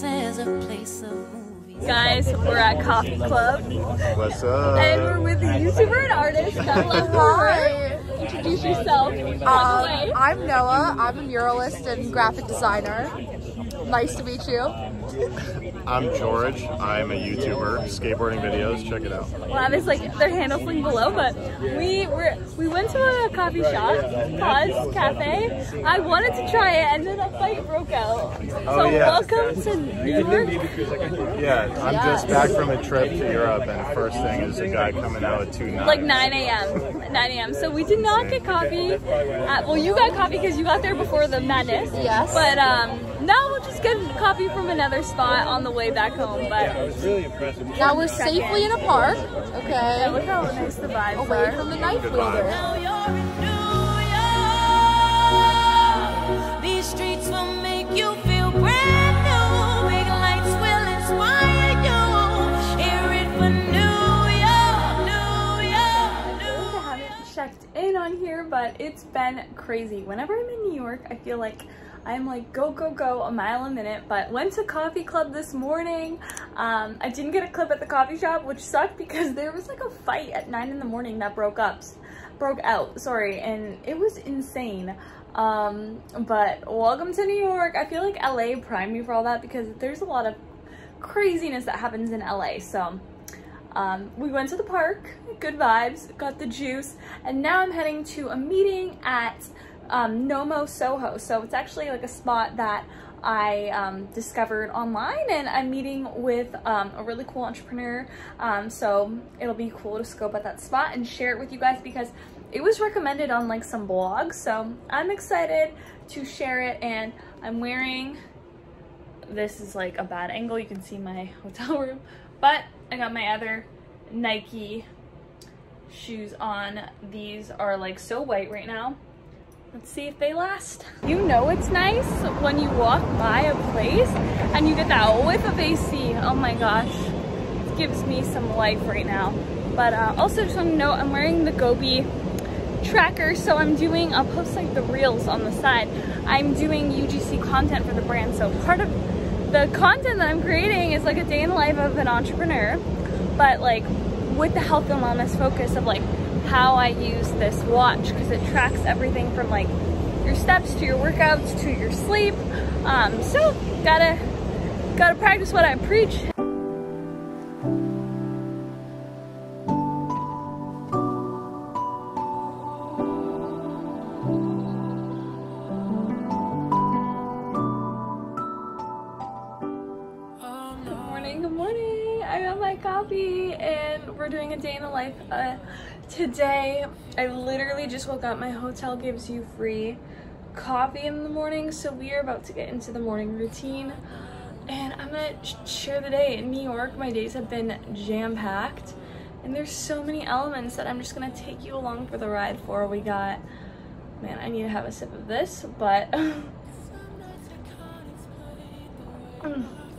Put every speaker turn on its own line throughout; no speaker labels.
says a place of movies. Guys, we're at Coffee Club.
What's up?
And we're with a YouTuber and artist, Bella Introduce yourself.
Um, I'm Noah. I'm a muralist and graphic designer. Nice to meet you.
I'm George. I'm a YouTuber, skateboarding videos. Check it out.
Well, I was like their handles link below, but we were we went to a coffee shop, Paz Cafe. I wanted to try it, and then a fight broke out. So
Oh, yeah.
welcome to New York.
Yeah, I'm just back from a trip to Europe, and first thing is a guy coming out at 2 9.
Like 9 a.m. 9 a.m. So we did not get coffee. At, well, you got coffee because you got there before the madness.
Yes.
But um, now we'll just get coffee from another spot on the way back home. But
Now we're safely in a park,
yeah,
okay?
look how nice the vibes
Away
are.
from the knife wielder.
These streets will make you feel brand new. Big lights will inspire you. Hear it for New York, New York, New
I haven't checked in on here, but it's been crazy. Whenever I'm in New York, I feel like I'm like go go go a mile a minute. But went to coffee club this morning. Um, I didn't get a clip at the coffee shop, which sucked because there was like a fight at nine in the morning that broke up, broke out. Sorry, and it was insane. Um, but welcome to New York. I feel like LA primed me for all that because there's a lot of craziness that happens in LA. So um, we went to the park, good vibes, got the juice, and now I'm heading to a meeting at um, Nomo Soho. So it's actually like a spot that I um, discovered online and I'm meeting with um, a really cool entrepreneur. Um, so it'll be cool to scope at that spot and share it with you guys because it was recommended on like some blogs. So I'm excited to share it and I'm wearing this is like a bad angle. You can see my hotel room, but I got my other Nike shoes on. These are like so white right now. Let's see if they last. You know it's nice when you walk by a place and you get that whiff of AC. Oh my gosh, it gives me some life right now. But uh, also just want to note, I'm wearing the Gobi tracker, so I'm doing, I'll post like the reels on the side. I'm doing UGC content for the brand, so part of the content that I'm creating is like a day in the life of an entrepreneur, but like with the health and wellness focus of like how I use this watch because it tracks everything from like your steps to your workouts to your sleep. Um, so gotta gotta practice what I preach. Good morning, good morning. I got my coffee and we're doing a day in the life uh, today. I literally just woke up. My hotel gives you free coffee in the morning, so we are about to get into the morning routine. And I'm gonna share the day in New York. My days have been jam-packed and there's so many elements that I'm just gonna take you along for the ride for. We got, man, I need to have a sip of this, but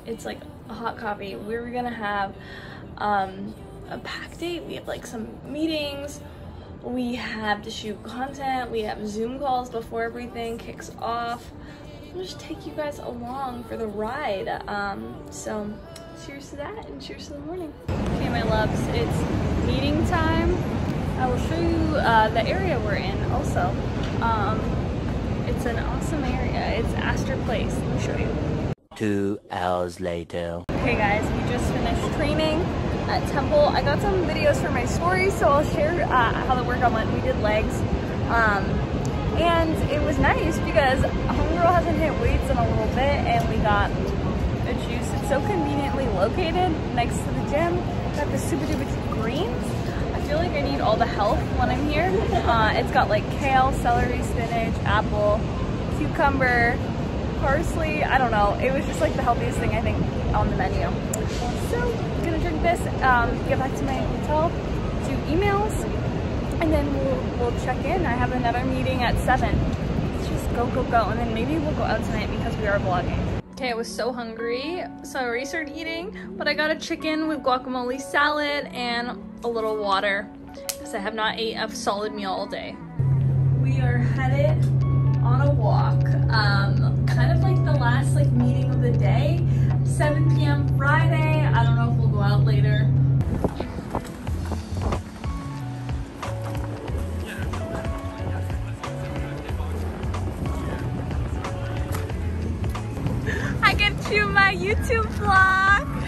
it's like a hot coffee. We're gonna have um, a pack date. We have like some meetings. We have to shoot content. We have Zoom calls before everything kicks off. I'll just take you guys along for the ride. Um, so cheers to that and cheers to the morning. Okay, my loves, it's meeting time. I will show you uh, the area we're in also. Um, it's an awesome area. It's Astor Place. Let me show you.
Two hours later.
Okay guys, we just finished training at Temple. I got some videos for my story, so I'll share uh, how the workout went. We did legs. Um, and it was nice because Homegirl hasn't hit weights in a little bit and we got the juice. It's so conveniently located next to the gym. Got the super duper greens. I feel like I need all the health when I'm here. Uh, it's got like kale, celery, spinach, apple, cucumber, parsley. I don't know. It was just like the healthiest thing I think on the menu. So I'm gonna drink this, um, get back to my hotel, do emails, and then we'll, we'll check in. I have another meeting at seven. Let's just go, go, go. And then maybe we'll go out tonight because we are vlogging. Okay, I was so hungry, so I already started eating, but I got a chicken with guacamole salad and a little water because I have not ate a solid meal all day. We are headed on a walk, um, last like meeting of the day, 7 p.m. Friday. I don't know if we'll go out later. I get to my YouTube vlog.